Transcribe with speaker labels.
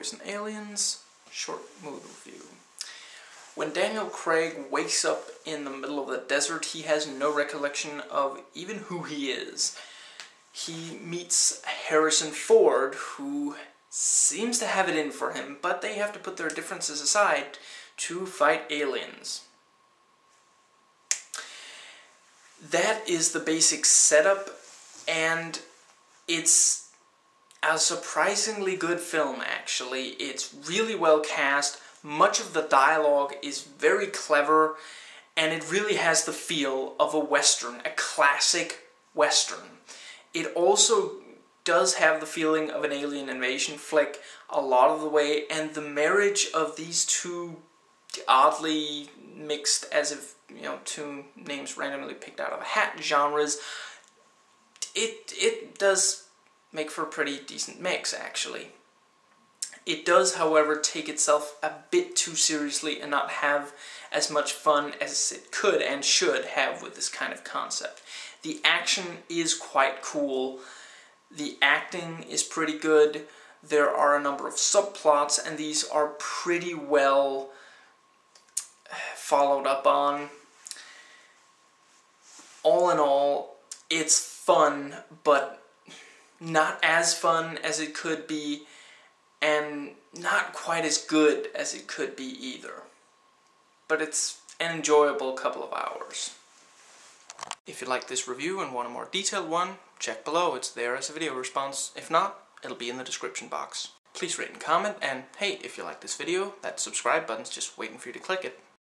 Speaker 1: Cowboys & Aliens, short movie review. When Daniel Craig wakes up in the middle of the desert, he has no recollection of even who he is. He meets Harrison Ford, who seems to have it in for him, but they have to put their differences aside to fight aliens. That is the basic setup, and it's a surprisingly good film, actually. It's really well cast, much of the dialogue is very clever, and it really has the feel of a western, a classic western. It also does have the feeling of an alien invasion flick a lot of the way, and the marriage of these two oddly mixed, as if, you know, two names randomly picked out of a hat genres, it, it does make for a pretty decent mix, actually. It does, however, take itself a bit too seriously and not have as much fun as it could and should have with this kind of concept. The action is quite cool. The acting is pretty good. There are a number of subplots, and these are pretty well followed up on. All in all, it's fun, but not as fun as it could be, and not quite as good as it could be either. But it's an enjoyable couple of hours. If you like this review and want a more detailed one, check below, it's there as a video response. If not, it'll be in the description box. Please rate and comment, and hey, if you like this video, that subscribe button's just waiting for you to click it.